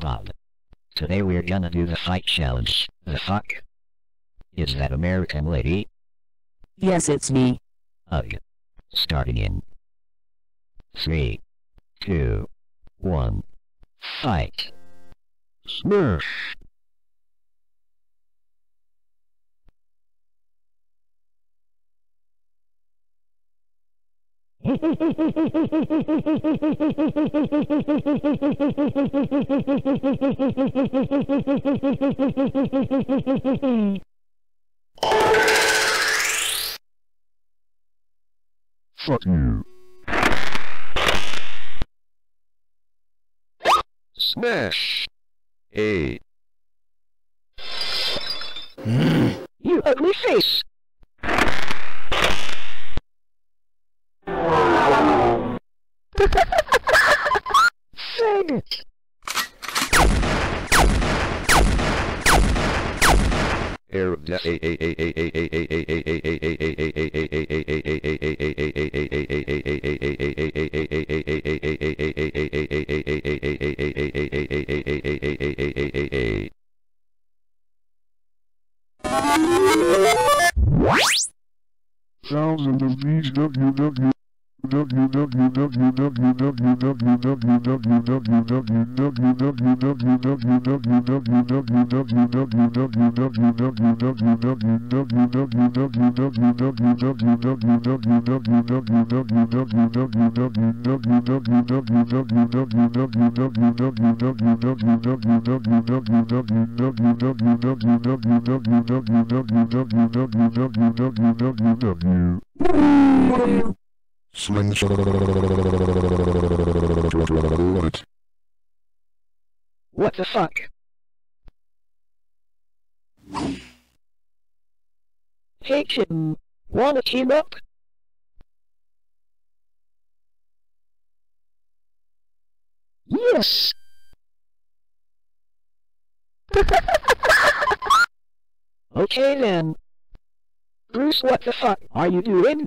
Bob. Today we're gonna do the fight challenge. The fuck? Is that American lady? Yes, it's me. Ugh. Starting in. Three, two, one. Fight. Smash! Fuck you. Smash! Hey. Hmm. You ugly face! air of death. Thousands of these WW www Slingshot. What the fuck? Hey kitten, wanna team up? Yes! okay then. Bruce, what the fuck are you doing?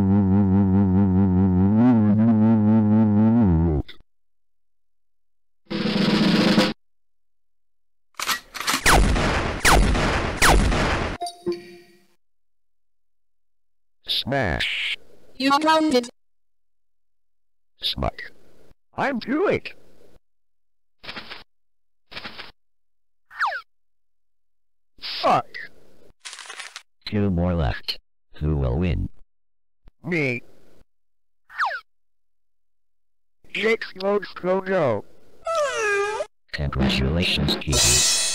Smash. You grounded. Smack. I'm doing. It. Fuck. Two more left. Who will win? Me. Jake Slow Slow Joe. Congratulations, Kitty.